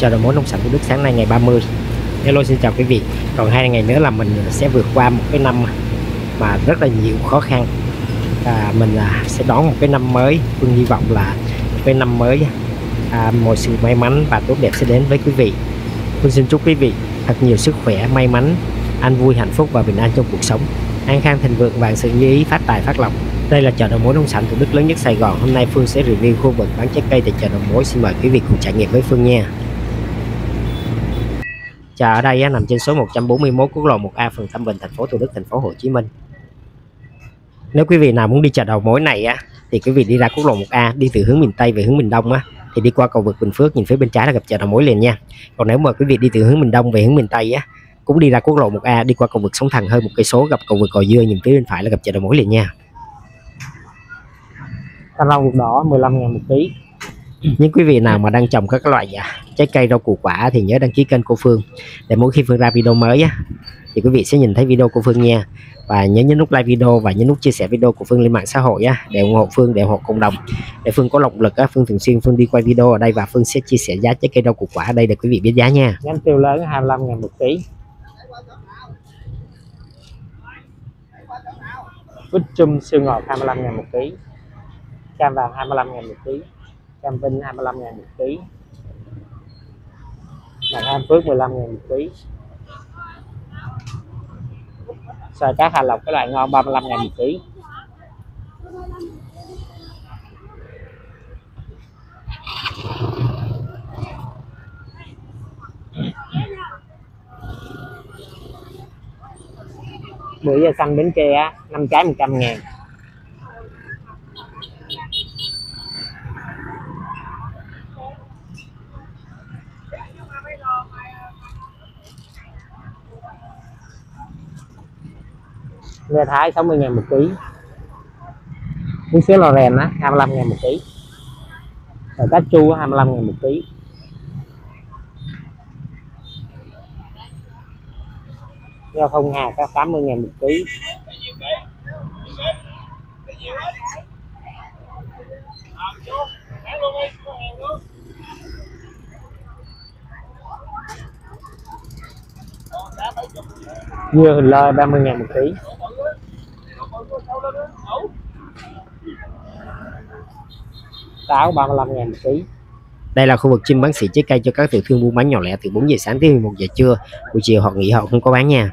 cho đầu mối nông sản Thủ Đức sáng nay ngày 30 Hello xin chào quý vị. Còn hai ngày nữa là mình sẽ vượt qua một cái năm mà rất là nhiều khó khăn. À, mình à, sẽ đón một cái năm mới. Phương hy vọng là cái năm mới à, mọi sự may mắn và tốt đẹp sẽ đến với quý vị. Phương xin chúc quý vị thật nhiều sức khỏe may mắn an vui hạnh phúc và bình an trong cuộc sống. An khang thịnh vượng vạn sự như ý phát tài phát lộc. Đây là chợ đầu mối nông sản Thủ Đức lớn nhất Sài Gòn. Hôm nay Phương sẽ review khu vực bán trái cây tại chợ đầu mối. Xin mời quý vị cùng trải nghiệm với Phương nha. Chợ ở đây á, nằm trên số 141 quốc lộ 1A phường Tam Bình thành phố Thủ Đức thành phố Hồ Chí Minh. Nếu quý vị nào muốn đi chợ đầu mối này á thì quý vị đi ra quốc lộ 1A đi từ hướng miền Tây về hướng miền Đông á thì đi qua cầu vượt Bình Phước nhìn phía bên trái là gặp chợ đầu mối liền nha. Còn nếu mà quý vị đi từ hướng miền Đông về hướng miền Tây á cũng đi ra quốc lộ 1A đi qua cầu vượt sông Thần hơn một cây số gặp cầu vượt Gò Dưa nhìn phía bên phải là gặp chợ đầu mối liền nha. Cà rau đỏ 15 ngàn một ký những quý vị nào mà đang trồng các loại à, trái cây rau củ quả thì nhớ đăng ký kênh cô Phương. Để mỗi khi Phương ra video mới á thì quý vị sẽ nhìn thấy video của Phương nha. Và nhớ nhấn nút like video và nhấn nút chia sẻ video của Phương lên mạng xã hội á để ủng hộ Phương để ủng hộ cộng đồng. Để Phương có động lực á Phương thường xuyên Phương đi quay video ở đây và Phương sẽ chia sẻ giá trái cây rau củ quả ở đây để quý vị biết giá nha. Nhánh tiêu lớn 25 ngàn một ký. Quýt chum siêu ngọt 25 ngàn một ký. Cam vàng 25 ngàn một ký cam vinh 25 ngàn một ký. Mặt An Phước 15 ngàn một ký. Xoài cá Hà Lộc, cái loại ngon 35 ngàn một ký. Bưởi da xanh bến tre năm trái 100 ngàn. Lê Thái 60 ngàn một ký. Bún xíu lò rèn á 25 ngàn một ký. Rồi cá chu 25 ngàn một ký. Giao thông có 80 ngàn một ký. Dưa hình lơ 30 ngàn một ký táo 35 ngàn một ký. Đây là khu vực chim bán xỉ trái cây cho các tiểu thương buôn bán nhỏ lẻ từ 4 giờ sáng tới 11 giờ trưa. Buổi chiều họ nghỉ họ không có bán nha.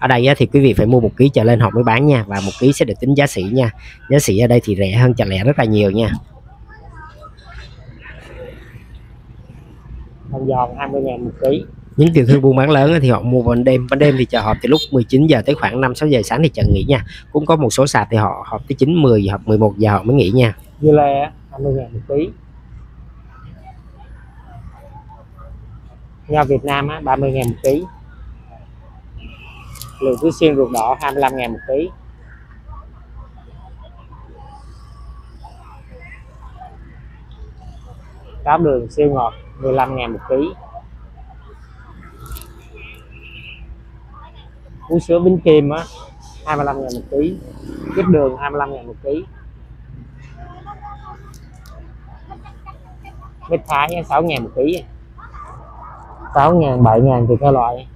Ở đây thì quý vị phải mua một ký trở lên họ mới bán nha và một ký sẽ được tính giá sỉ nha. Giá sỉ ở đây thì rẻ hơn chợ lẻ rất là nhiều nha. Hồng giòn 20 ngàn một ký những tiểu thương buôn bán lớn thì họ mua ban đêm. Ban đêm thì chợ họp từ lúc 19 giờ tới khoảng 5 6 giờ sáng thì chợ nghỉ nha. Cũng có một số sạp thì họ họp tới 9 10 hoặc 11 giờ họ mới nghỉ nha. Như là 20 ngàn một ký. Nho Việt Nam á, 30 ngàn một ký. Lượng thứ xiên ruột đỏ 25 ngàn một ký. Táo đường siêu ngọt 15 ngàn một ký. Bún sữa bánh kem á 25 ngàn một ký. Quýt đường 25 ngàn một ký. Mít thái 6 ngàn một ký. 6 ngàn 7 ngàn tùy theo loại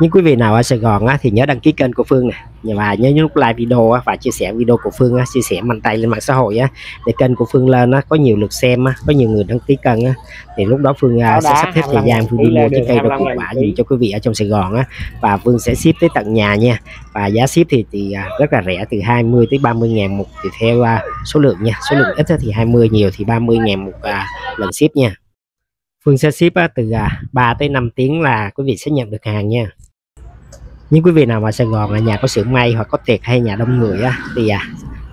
những quý vị nào ở Sài Gòn á, thì nhớ đăng ký kênh của Phương nè. Và nhớ nút like video á, và chia sẻ video của Phương á, chia sẻ mạnh tay lên mạng xã hội á, để kênh của Phương lên á, có nhiều lượt xem á, có nhiều người đăng ký kênh á, thì lúc đó Phương à, sẽ sắp xếp thời gian Phương đi mua trái cây rau củ quả gì cho quý vị ở trong Sài Gòn á, và Phương sẽ ship tới tận nhà nha. Và giá ship thì thì à, rất là rẻ từ 20 tới 30 ngàn một tùy theo à, số lượng nha. Số lượng ít thì 20 nhiều thì 30 ngàn một lần ship nha. Phương sẽ ship từ 3 tới 5 tiếng là quý vị sẽ nhận được hàng nha những quý vị nào mà Sài Gòn là nhà có xưởng may hoặc có tiệc hay nhà đông người á thì à,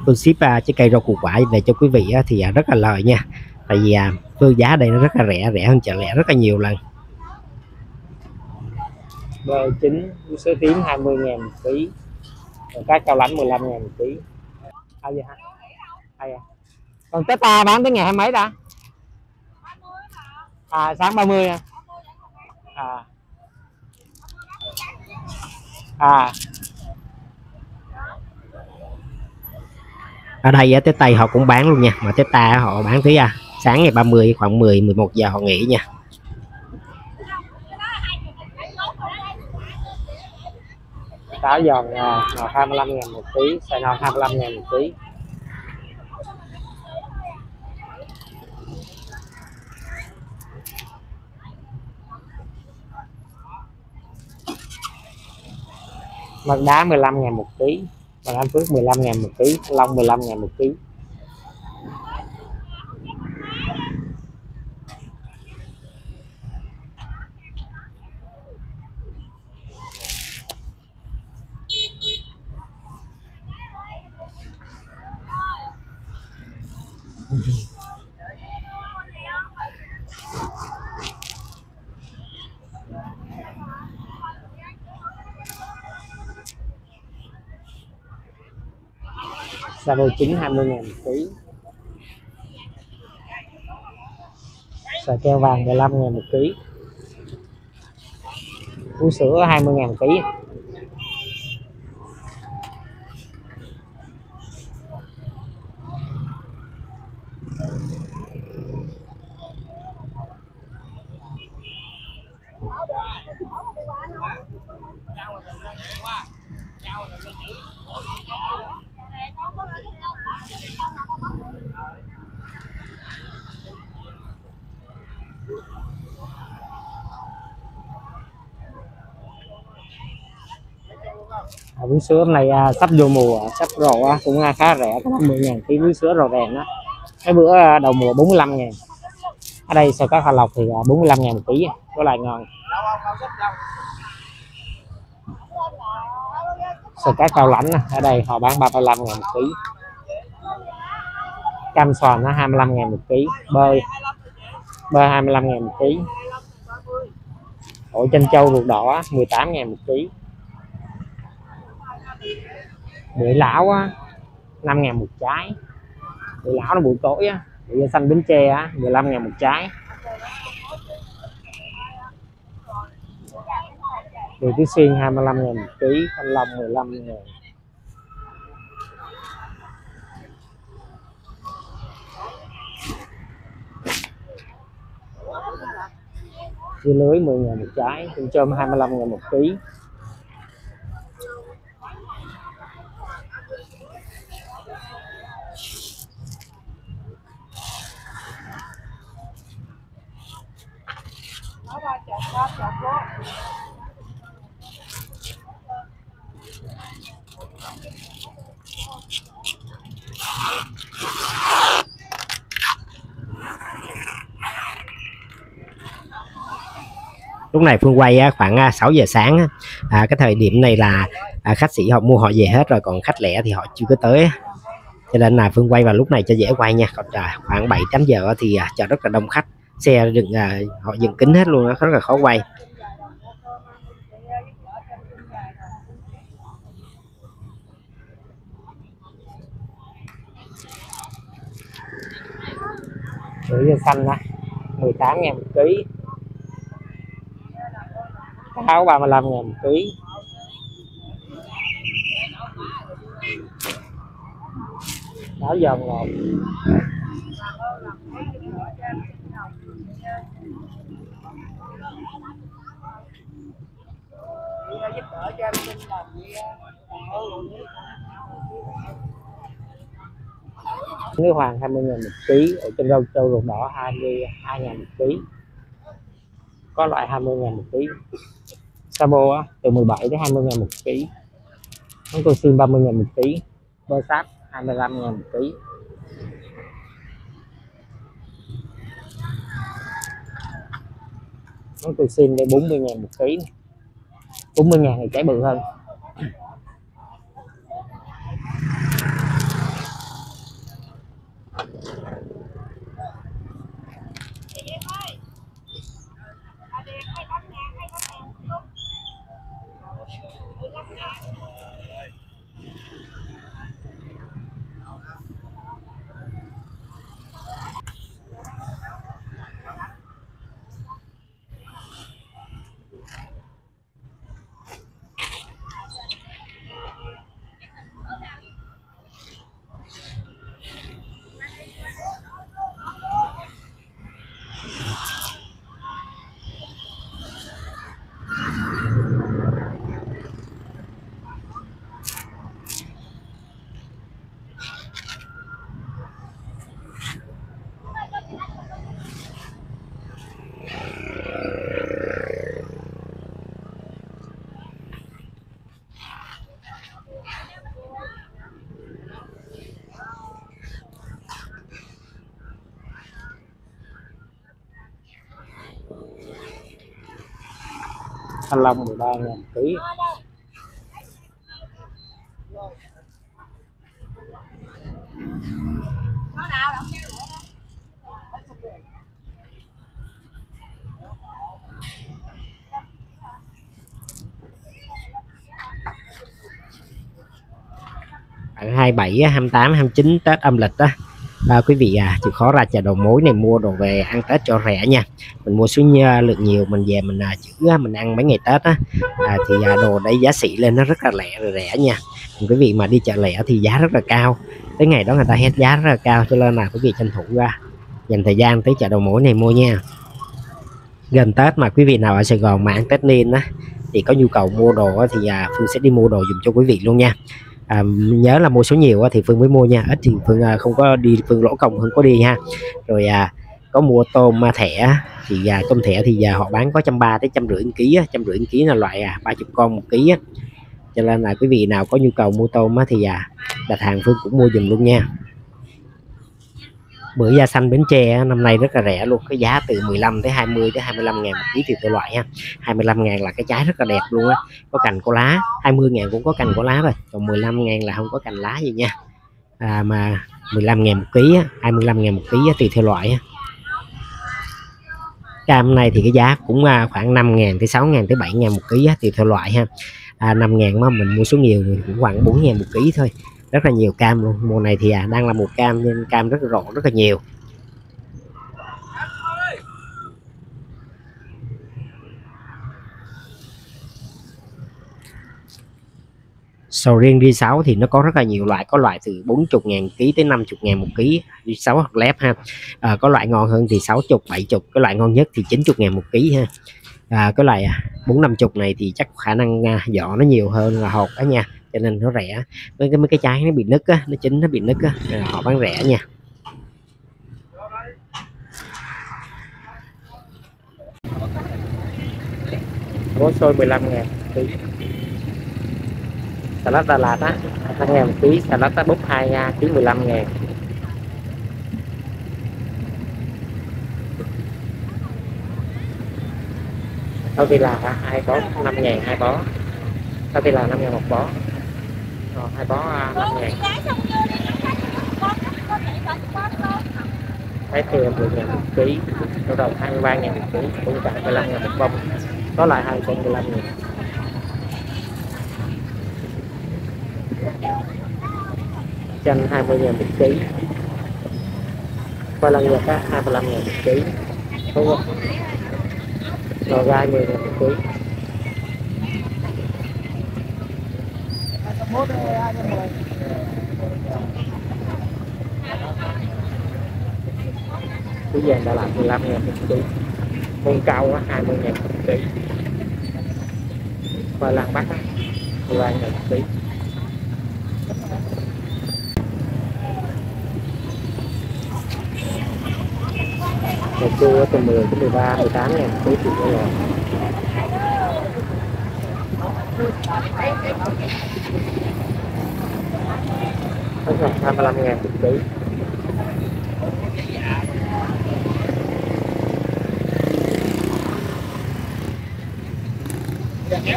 tôi ship à, trái cây rau củ quả về cho quý vị á, thì à, rất là lời nha. Tại vì à, Phương giá đây nó rất là rẻ rẻ hơn chợ lẻ rất là nhiều lần. Bơ chín sữa tím 20 ngàn một ký rồi cá cao lãnh 15 ngàn một ký. Ai vậy hả? Ai à còn tết ta bán tới ngày hai mấy đã à sáng 30 à, à à. Ở đây á tế tây họ cũng bán luôn nha. Mà tế ta họ bán tí à sáng ngày 30 khoảng 10 11 giờ họ nghỉ nha. Táo giòn ngọt 25 ngàn một ký xoài non 25 ngàn một ký mặt đá 15 ngàn một ký. Mật anh Phước 15 ngàn một ký, long 15 ngàn một ký. Ừ. Sabo chính 20 ngàn một ký. Xoài keo vàng 15 ngàn một ký. Vú sữa 20 ngàn một ký. À, vú sữa hôm nay à, sắp vô mùa sắp rộ à, cũng à, khá rẻ có 50 ngàn ký vú sữa rò rèn đó cái bữa à, đầu mùa 45 ngàn. Ở đây sò cá kho lọc thì à, 45 ngàn một ký có lại ngon. Sò cá cao lãnh á, ở đây họ bán 35 ngàn một ký. Cam xoàn nó 25 ngàn một ký. Bơi. Bơi 25 ngàn một ký. Ổi chanh châu ruột đỏ 18 ngàn một ký bưởi lão á 5 ngàn một trái. Bưởi lão nó buổi tối á bưởi da xanh bến tre á 15 ngàn một trái. Bưởi tứ xuyên 25 ngàn một ký, thanh long 15 ngàn. Dưa lưới 10 ngàn một trái chân trôm 25 ngàn một ký. Lúc này Phương quay khoảng à, 6 giờ sáng à, cái thời điểm này là à, khách sĩ họ mua họ về hết rồi còn khách lẻ thì họ chưa có tới cho nên là Phương quay vào lúc này cho dễ quay nha. Còn à, khoảng 7 8 giờ thì à, chợ rất là đông khách xe dựng à, họ dựng kính hết luôn đó rất là khó quay. Bưởi xanh đó 18 ngàn một ký. Táo 35 ngàn một ký. Táo giòn ngọt. Nước hoàng 20 ngàn một ký ở trên rau trâu ruột đỏ 22 ngàn một ký. Có loại 20 ngàn một ký. Sabo á, từ 17 đến 20 ngàn một ký. Món tô xin 30 ngàn một ký. Bơ sáp 25 ngàn một ký. Món tôi xin đây 40 ngàn một ký. 40 ngàn thì trái bự hơn. Thanh long 13 ngàn ký. Hai 27 28 29 Tết âm lịch đó à, quý vị à chịu khó ra chợ đầu mối này mua đồ về ăn Tết cho rẻ nha. Mình mua số lượng nhiều mình về mình à, chữ mình ăn mấy ngày Tết á. À, thì à, đồ đấy giá sỉ lên nó rất là lẻ rẻ nha. Quý vị mà đi chợ lẻ thì giá rất là cao. Tới ngày đó người ta hết giá rất là cao cho nên là quý vị tranh thủ ra dành thời gian tới chợ đầu mối này mua nha. Gần Tết mà quý vị nào ở Sài Gòn mà ăn Tết nên á thì có nhu cầu mua đồ thì à, Phương sẽ đi mua đồ dùng cho quý vị luôn nha à, nhớ là mua số nhiều thì Phương mới mua nha. Ít thì Phương à, không có đi Phương lỗ công không có đi ha. Rồi à, có mua tôm à, thẻ thì à, tôm thẻ thì à, họ bán có trăm ba tới trăm rưỡi ký trăm rưỡi ký là loại à, 30 con một ký á. cho nên là quý vị nào có nhu cầu mua tôm á, thì à, đặt hàng Phương cũng mua dùm luôn nha bưởi da xanh Bến Tre năm nay rất là rẻ luôn cái giá từ 15 tới 20 tới 25 ngàn một ký tùy theo loại ha. 25 ngàn là cái trái rất là đẹp luôn á có cành có lá 20 ngàn cũng có cành có lá rồi còn 15 ngàn là không có cành lá gì nha. À, mà 15 ngàn một ký á, 25 ngàn một ký á, tùy theo loại á. cam này thì cái giá cũng à, khoảng 5 ngàn tới 6 ngàn tới 7 ngàn một ký á, tùy theo loại ha. À, 5 ngàn mà mình mua số nhiều thì cũng khoảng 4 ngàn một ký thôi rất là nhiều cam luôn. Mùa này thì à, đang là mùa cam nên cam rất là rộ rất là nhiều. Sầu riêng ri 6 thì nó có rất là nhiều loại có loại từ 40 ngàn ký tới 50 ngàn một ký ri 6 hoặc lép ha. À, có loại ngon hơn thì 60 70 cái loại ngon nhất thì 90 ngàn một ký ha. À, cái loại à, 450 này thì chắc khả năng à, nó nhiều hơn là hột đó nha cho nên nó rẻ. Mấy cái mấy cái trái nó bị nứt á, nó chín, nó bị nứt á họ bán rẻ nha. Bó xôi 15 ngàn ký. Salad Đà Lạt á 5 ngàn một ký. Salad búp 2 nha, ký 15 ngàn. Sau thì là hai bó 5 ngàn hai bó. Sau thì là 5 ngàn một bó. Rồi hai bó 5 ngàn. Thấy thì 10 ngàn một ký. Bắt đầu 23 ngàn một ký. Cũng cả 15 ngàn một bông. Có lại 215 ngàn. Chanh 20 ngàn một ký. Khoai lang nhật á 25 ngàn một ký. Đúng không? Rồi ra 10 ngàn một ký cái vàng đã làm 15 ngàn một ký con cao á 20 ngàn một ký. Khoai lang bắc á 13 ngàn một ký. Một chua từ 10 đến 13 18 ngàn một ký thì có rồi Tất cả 25 ngàn một ký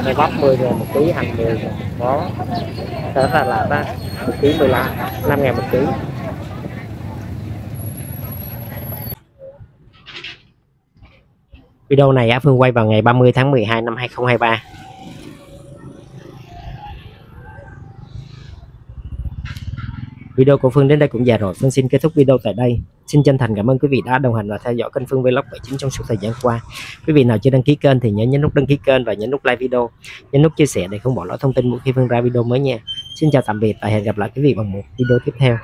này bắp 10 ngàn một ký hành 10 ngàn một bó đó là là ta 1 ký 15 5 ngàn một ký Video này Á, Phương quay vào ngày 30 tháng 12 năm 2023. Video của Phương đến đây cũng dài rồi. Phương xin kết thúc video tại đây. Xin chân thành cảm ơn quý vị đã đồng hành và theo dõi kênh Phương Vlog 79 trong suốt thời gian qua. Quý vị nào chưa đăng ký kênh thì nhớ nhấn nút đăng ký kênh và nhấn nút like video, nhấn nút chia sẻ để không bỏ lỡ thông tin mỗi khi Phương ra video mới nha. Xin chào tạm biệt và hẹn gặp lại quý vị bằng một video tiếp theo.